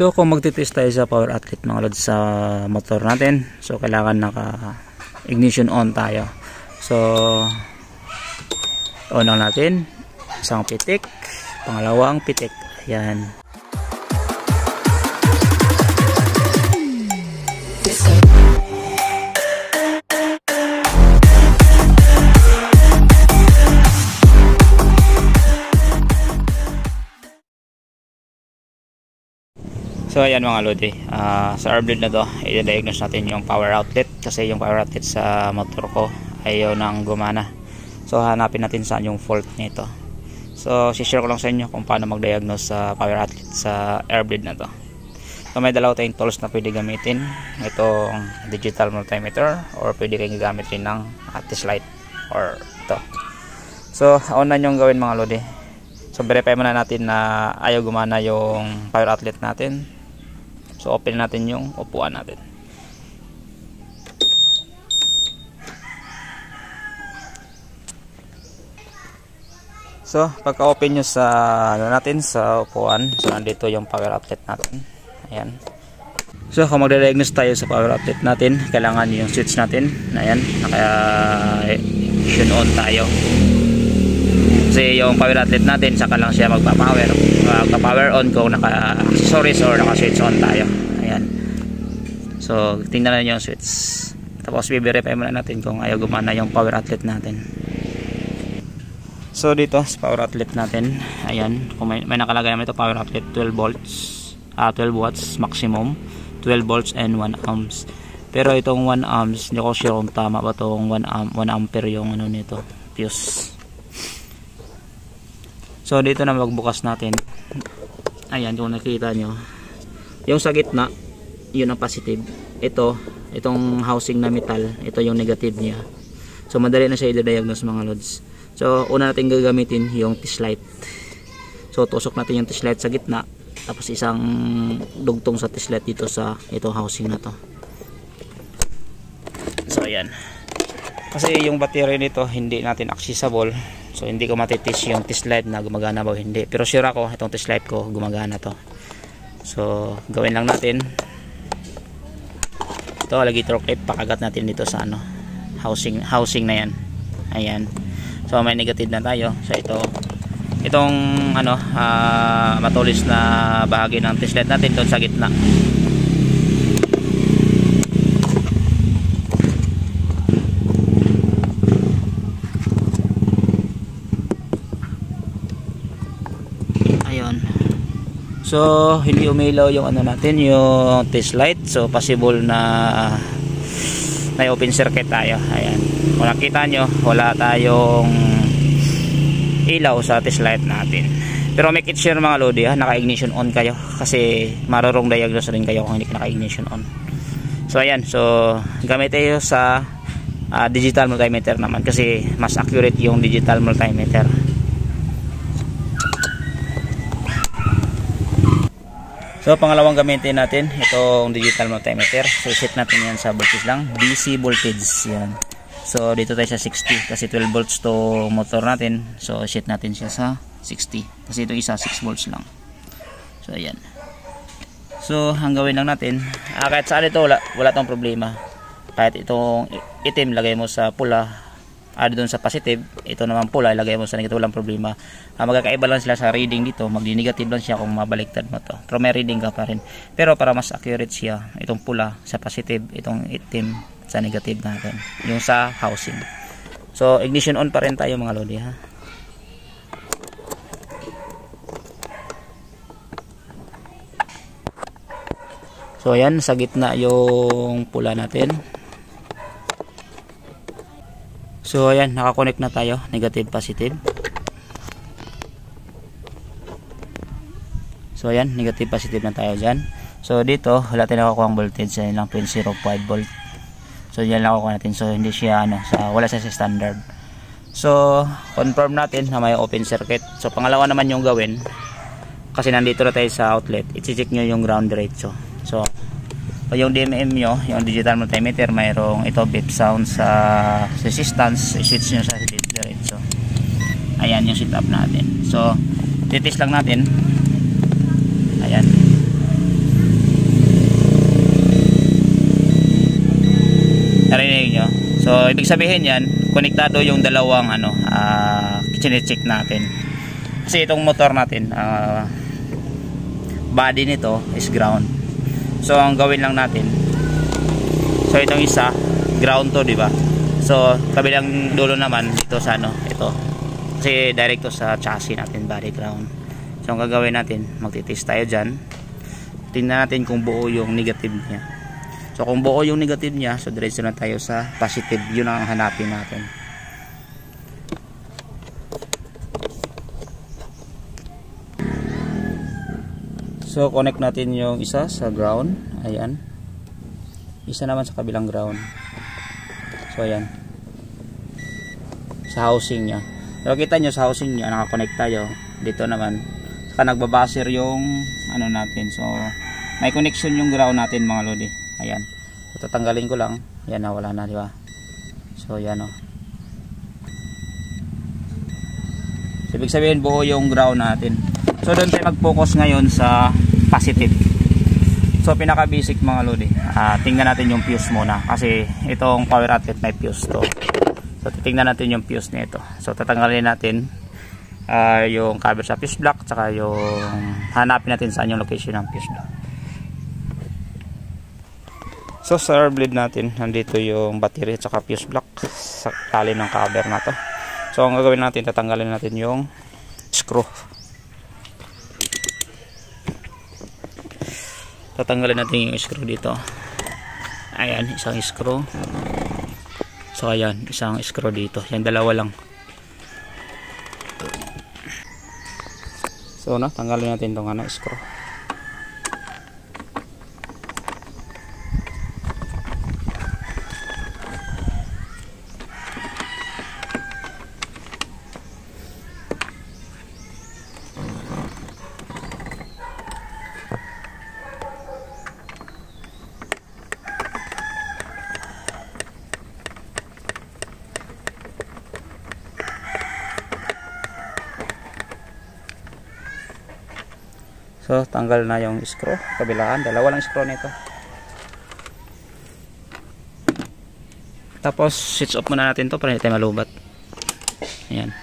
So kung magtitest tayo sa power outlet mga lods sa motor natin, so kailangan naka ignition on tayo. So on natin isang pitik, pangalawang pitik. Ayan. So ayan mga lodi, uh, sa Arblade na to, i-diagnose natin yung power outlet kasi yung power outlet sa motor ko ayaw nang gumana. So hanapin natin saan yung fault nito. So share ko lang sa inyo kung paano mag-diagnose sa power outlet sa Airblade na to. So may dalawa tayong tools na pwede gamitin. Itong digital multimeter or pwede kayong gamit rin ng test light or ito. So una nyo gawin mga lodi. So verify muna natin na ayaw gumana yung power outlet natin So open natin yung upuan natin. So pagka open nyo sa ano natin sa upuan, so nandito yung power outlet natin. Ayan. So kung magde-diagnose tayo sa power outlet natin, kailangan yung switch natin. Ayan, naka ignition on tayo. Kasi yung power outlet natin, saka lang siya magpa-power magpa-power on kung naka-accessories or naka-switch on tayo. Ayan. So, tingnan na yung switch. Tapos, i-verify muna natin kung ayaw gumana yung power outlet natin. So, dito sa power outlet natin, ayan, kung may, may nakalagay naman ito, power outlet 12 volts, ah, 12 watts maximum, 12 volts and 1 amps. Pero itong 1 amps, hindi ko sure kung tama ba itong 1, amp, 1 ampere yung ano nito, fuse. So dito na magbukas natin. Ayan kung nakita nyo. Yung sa gitna, yun ang positive. Ito, itong housing na metal, ito yung negative niya. So madali na siya i-diagnose mga lods. So una natin gagamitin yung test light. So tusok natin yung test light sa gitna. Tapos isang dugtong sa test light dito sa itong housing na to. So ayan. Kasi yung battery nito hindi natin accessible So hindi ko matitis yung test light na gumagana ba o hindi. Pero sure ako itong test light ko gumagana to. So gawin lang natin. Ito alligator clip pakagat natin dito sa ano housing housing na yan. Ayan. So may negative na tayo. So ito itong ano uh, matulis na bahagi ng test light natin doon sa gitna. So, hindi umilaw yung ano natin, yung test light. So, possible na may open circuit tayo. Ayan. Kung nakita nyo, wala tayong ilaw sa test light natin. Pero make it sure mga lodi ha, naka-ignition on kayo. Kasi marurong diagnose rin kayo kung hindi naka-ignition on. So, ayan. So, gamit tayo sa uh, digital multimeter naman. Kasi mas accurate yung digital multimeter. So pangalawang gamitin natin itong digital multimeter. So set natin yan sa voltage lang, DC voltage yan. So dito tayo sa 60 kasi 12 volts to motor natin. So set natin siya sa 60 kasi ito isa 6 volts lang. So ayan. So ang gawin lang natin, ah, kahit saan ito wala, wala tong problema. Kahit itong itim lagay mo sa pula, add doon sa positive ito naman pula ilagay mo sa negative walang problema. Uh, magkakaiba lang sila sa reading dito. Magdi-negative lang siya kung mabaliktad mo to. Pero may reading ka pa rin. Pero para mas accurate siya itong pula sa positive itong itim sa negative natin. Yung sa housing. So ignition on pa rin tayo mga lodi ha? So ayan, sa gitna yung pula natin. So ayan, nakakonect na tayo, negative positive. So ayan, negative positive na tayo diyan. So dito, wala tayong nakukuha ang voltage, yan lang 0.05 volt. So yan lang nakukuha natin. So hindi siya ano, sa wala siya sa standard. So confirm natin na may open circuit. So pangalawa naman yung gawin kasi nandito na tayo sa outlet. I-check niyo yung ground diretso. So o yung DMM nyo, yung digital multimeter, mayroong ito beep sound sa resistance, switch nyo sa diretso. Ayan yung setup natin. So, titis lang natin. Ayan. Narinig nyo? So, ibig sabihin yan, konektado yung dalawang ano, ah, uh, chinecheck natin. Kasi itong motor natin, uh, body nito is ground So, ang gawin lang natin, so itong isa, ground to, di ba? So, kabilang dulo naman, ito sa ano, ito. Kasi direct to sa chassis natin, body ground. So, ang gagawin natin, magtitest tayo dyan. Tingnan natin kung buo yung negative niya. So kung buo yung negative niya, so diretso na tayo sa positive. Yun ang hanapin natin. So connect natin yung isa sa ground. Ayan. Isa naman sa kabilang ground. So ayan. Sa housing niya. Pero kita nyo sa housing niya, nakakonect tayo. Dito naman. Saka nagbabaser yung ano natin. So may connection yung ground natin mga lodi ayan so, tatanggalin ko lang yan na wala na di ba so yan o oh. so, ibig sabihin buo yung ground natin so doon tayo mag focus ngayon sa positive so pinaka basic mga lodi. Uh, tingnan natin yung fuse muna kasi itong power outlet may fuse to. So titingnan natin yung fuse nito. So tatanggalin natin uh, yung cover sa fuse block tsaka yung hanapin natin saan yung location ng fuse block. So sa air bleed natin, nandito yung battery at saka fuse block sa tali ng cover na to. So ang gagawin natin, tatanggalin natin yung screw. Tatanggalin natin yung screw dito. Ayan, isang screw. So ayan, isang screw dito. Yan dalawa lang. So na, tanggalin natin tong ano, screw. So, tanggal na yung screw. Kabilaan. Dalawa lang screw nito. Tapos, switch off muna natin to para hindi tayo malubat. Ayan.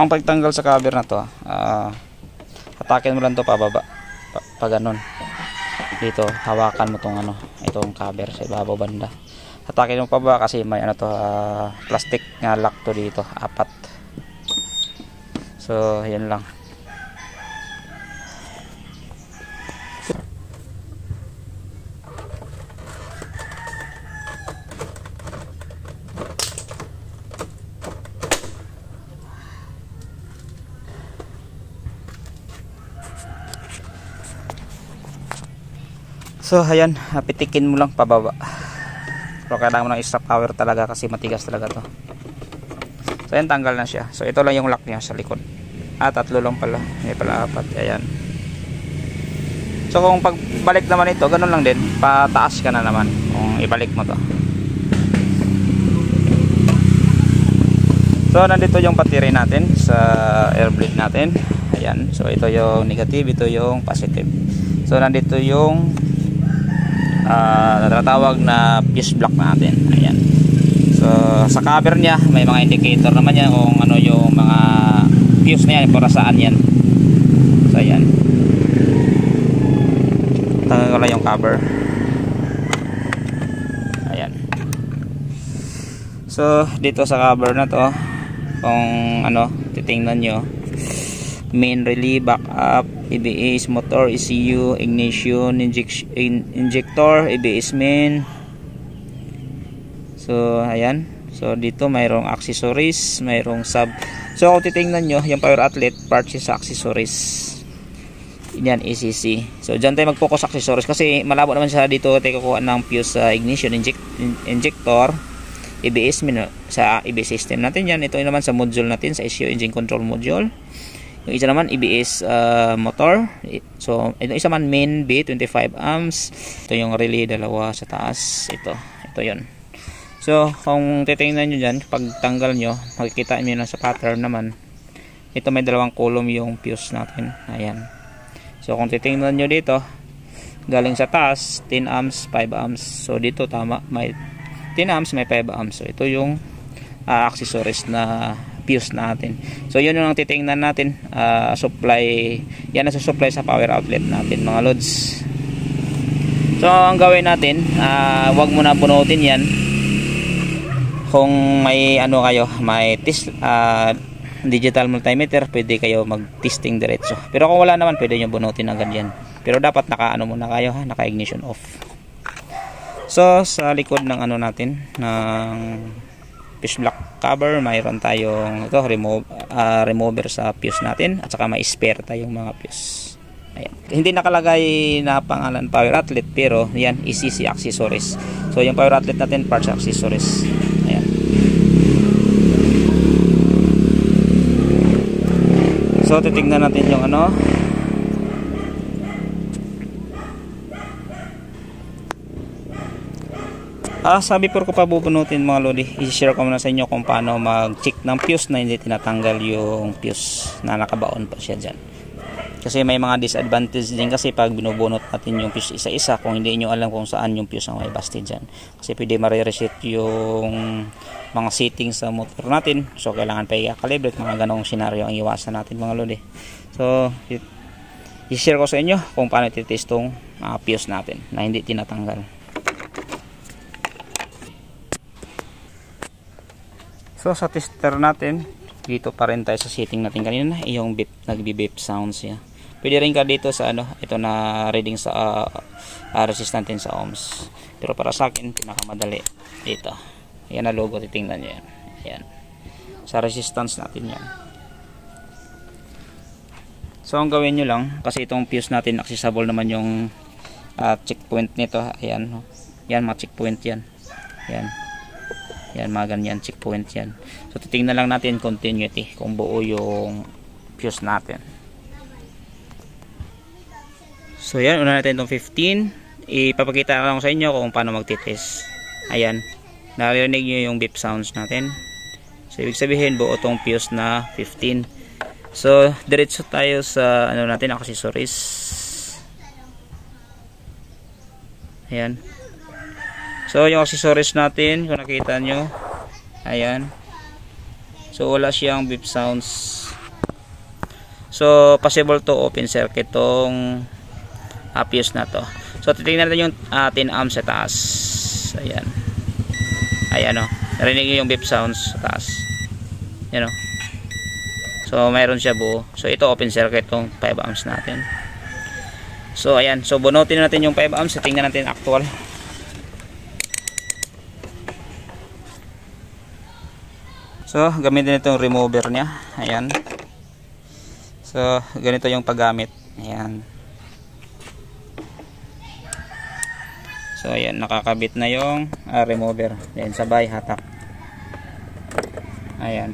Ang pagtanggal sa cover na to, uh, atakin mo lang to pababa. Pa, pa ganun. Dito, hawakan mo tong ano, itong cover sa ibabaw banda. Atakin mo pababa kasi may ano to, uh, plastic nga lock to dito, apat so yan lang So ayan, pitikin mo lang pababa. Pero kailangan mo ng extra power talaga kasi matigas talaga to. So ayan, tanggal na siya. So ito lang yung lock niya sa likod ah tatlo lang pala. May pala apat. Ayan. So kung pagbalik naman ito ganun lang din. Pataas ka na naman kung ibalik mo to. So nandito yung battery natin sa air blade natin. Ayan. So ito yung negative ito yung positive. So nandito yung uh, natatawag na fuse block natin. Ayan. So sa cover nya may mga indicator naman yan kung ano yung mga fuse na yan para saan yan? So ayan. Tanggal ko lang yung cover. Ayan. So dito sa cover na to kung ano titingnan nyo main relay backup ABS motor ECU ignition injection, injector ABS main. So ayan so dito mayroong accessories mayroong sub So kung titingnan nyo, yung power outlet, parts sa accessories. Yan, ACC. So dyan tayo mag-focus accessories kasi malabo naman siya dito tayo kukuha ng fuse sa uh, ignition inject, injector, ABS sa ABS system natin yan. Ito naman sa module natin, sa ECU engine control module. Yung isa naman ABS uh, motor. So ito isa man main B 25 amps. Ito yung relay dalawa sa taas. Ito, ito 'yon. So, kung titingnan nyo dyan, pag tanggal nyo, makikita nyo na sa pattern naman. Ito may dalawang column yung fuse natin. Ayan. So, kung titingnan nyo dito, galing sa taas 10 amps 5 amps so dito tama may 10 amps may 5 amps so ito yung uh, accessories na fuse natin so yun yung titingnan natin uh, supply yan na supply sa power outlet natin mga loads so ang gawin natin uh, wag mo na bunutin yan kung may ano kayo may test uh, digital multimeter pwede kayo mag testing diretso pero kung wala naman pwede nyo bunutin agad yan pero dapat naka ano muna kayo ha naka ignition off so sa likod ng ano natin ng fish block cover mayroon tayong ito remove, uh, remover sa fuse natin at saka may spare tayong mga fuse Ayan. Hindi nakalagay na pangalan power outlet pero yan ECC accessories. So yung power outlet natin parts accessories. Ayan. So titingnan natin yung ano Ah, sabi ko pa bubunutin mga lodi. I-share ko muna sa inyo kung paano mag-check ng fuse na hindi tinatanggal yung fuse na nakabaon pa siya dyan. Kasi may mga disadvantage din kasi pag binubunot natin yung fuse isa-isa kung hindi nyo alam kung saan yung fuse ang may busted dyan. Kasi pwede ma-reset yung mga settings sa motor natin. So kailangan pa i-calibrate mga ganong senaryo ang iwasan natin mga lodi. So i-share ko sa inyo kung paano titest tong uh, fuse natin na hindi tinatanggal. So sa tester natin, dito pa rin tayo sa setting natin kanina, yung beep, nagbi-beep sounds niya. Pwede rin ka dito sa ano, ito na reading sa uh, uh, resistant sa ohms. Pero para sa akin, pinakamadali dito. Ayan na logo, titingnan niyo yan. Ayan. Sa resistance natin yan. So ang gawin nyo lang, kasi itong fuse natin, accessible naman yung uh, checkpoint nito. Ayan. Yan, mga checkpoint yan. Ayan. Yan, mga ganyan, checkpoint yan. So, titingnan lang natin continuity kung buo yung fuse natin. So, yan, una natin itong 15. Ipapakita lang sa inyo kung paano magtitest. Ayan, narinig nyo yung beep sounds natin. So, ibig sabihin, buo itong fuse na 15. So, diretso tayo sa, ano natin, accessories. Ayan. So, yung accessories natin, kung nakita nyo, ayan. So, wala siyang beep sounds. So, possible to open circuit tong uh, fuse na to. So, titingnan natin yung uh, 10 amps sa taas. Ayan. Ayan o. Narinig yung beep sounds taas. Ayan o. So, mayroon siya buo. So, ito open circuit tong 5 amps natin. So, ayan. So, bunutin natin yung 5 amps. Tingnan natin actual. So, gamitin itong remover niya. Ayan. So, ganito yung paggamit. Ayan. So, ayan. Nakakabit na yung uh, remover. Ayan, sabay hatak. Ayan.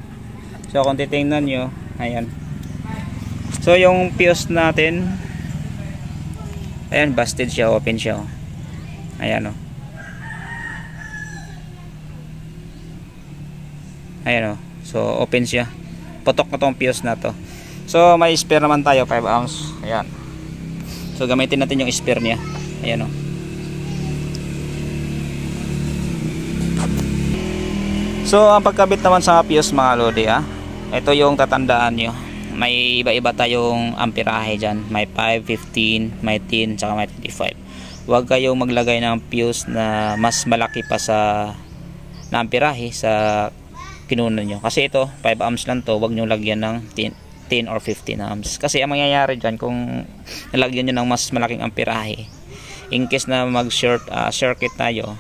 So, kung titingnan nyo, ayan. So, yung fuse natin, ayan, busted siya, open siya. Ayan, o. Oh. ayan o oh. so open siya putok na tong fuse na to so may spare naman tayo 5 ounce ayan so gamitin natin yung spare niya ayan o so ang pagkabit naman sa fuse mga lodi ha ito yung tatandaan nyo may iba-iba tayong amperahe dyan may 5, 15, may 10 saka may 25 huwag kayong maglagay ng fuse na mas malaki pa sa na amperahe sa kinunan nyo. Kasi ito, 5 amps lang to, wag nyo lagyan ng 10, 10 or 15 amps. Kasi ang mangyayari dyan, kung nalagyan nyo ng mas malaking amperahe, in case na mag-short uh, circuit tayo,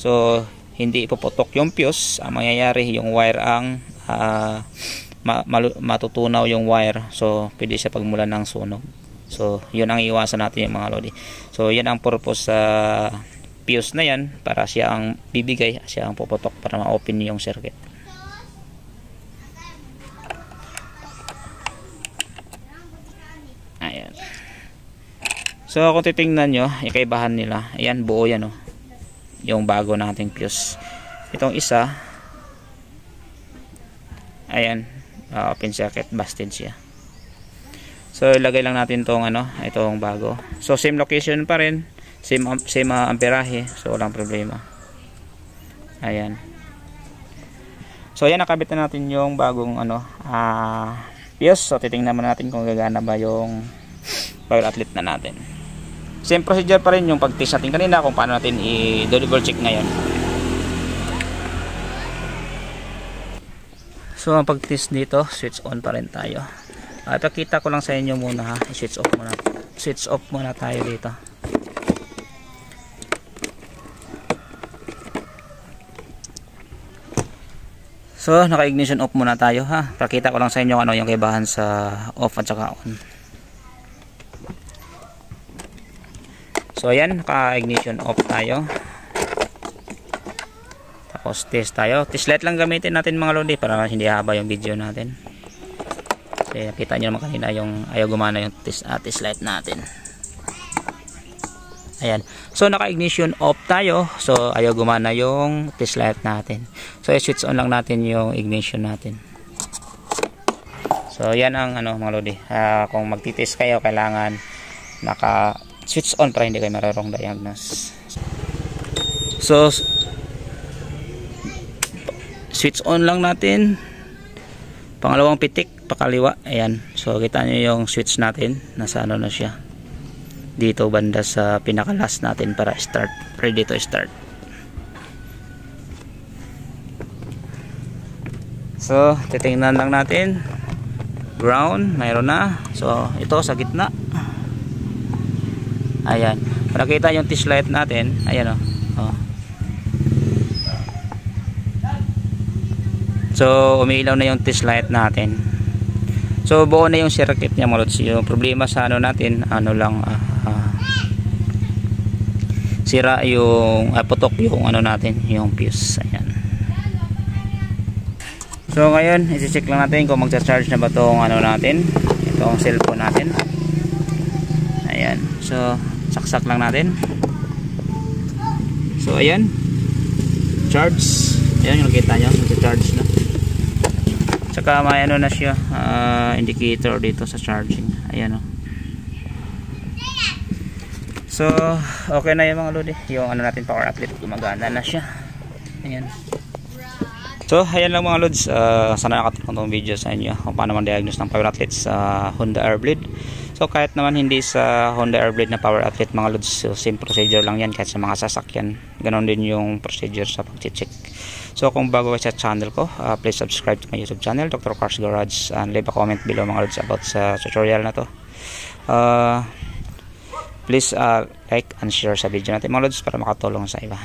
so, hindi ipuputok yung fuse, ang mangyayari, yung wire ang uh, ma matutunaw yung wire. So, pwede siya pagmula ng sunog. So, yun ang iwasan natin yung mga lodi. So, yan ang purpose sa uh, fuse na yan para siya ang bibigay, siya ang puputok para ma-open yung circuit. So kung titingnan nyo, ikaibahan nila. Ayan, buo yan oh. Yung bago nating fuse. Itong isa, ayan, uh, open circuit busted siya. So ilagay lang natin tong ano, itong bago. So same location pa rin, same same uh, amperahe, so walang problema. Ayan. So ayan nakabit na natin yung bagong ano, uh, fuse. So titingnan naman natin kung gagana ba yung power outlet na natin. Same procedure pa rin yung pag-test natin kanina kung paano natin i-double check ngayon. So ang pag-test dito, switch on pa rin tayo. Uh, ipakita ko lang sa inyo muna ha. I-switch off muna. Switch off muna tayo dito. So, naka-ignition off muna tayo ha. Pakita ko lang sa inyo ano yung kaibahan sa off at saka on. So, ayan, naka-ignition off tayo. Tapos, test tayo. Test light lang gamitin natin mga lodi para hindi haba yung video natin. Kasi nakita nyo naman kanina yung ayaw gumana yung test, uh, test light natin. Ayan. So, naka-ignition off tayo. So, ayaw gumana yung test light natin. So, i-switch on lang natin yung ignition natin. So, yan ang ano mga lodi. Uh, kung magtitest kayo, kailangan naka-switch on para hindi kayo mararong diagnose. So, switch on lang natin. Pangalawang pitik, pakaliwa. Ayan. So, kita nyo yung switch natin. Nasa ano na siya dito banda sa pinaka last natin para start ready to start so titingnan lang natin ground mayroon na so ito sa gitna ayan. Para yung test light natin. Ayan o oh. oh. so umiilaw na yung test light natin. So buo na yung circuit niya mga lods yung problema sa ano natin ano lang uh, sira yung uh, putok yung ano natin yung fuse. Ayan. So ngayon isi-check lang natin kung magcha-charge na ba tong ano natin itong cellphone natin. Ayan. So saksak lang natin so ayan charge ayan yung nakita nyo magcha-charge na saka may ano na siya uh, indicator dito sa charging ayan o oh. So, okay na yung mga lodi. Yung ano natin power outlet gumagana na siya. Ayan. So, ayan lang mga lods. Uh, sana nakatulong itong video sa inyo kung paano man diagnose ng power outlet sa Honda Airblade. So, kahit naman hindi sa Honda Airblade na power outlet mga lods, so, same procedure lang yan kahit sa mga sasakyan. Ganon din yung procedure sa pag-check. So, kung bago kayo sa channel ko, uh, please subscribe to my YouTube channel, Dr. Cars Garage, and leave a comment below mga lods about sa tutorial na to. Uh, please uh, like and share sa video natin mga lods para makatulong sa iba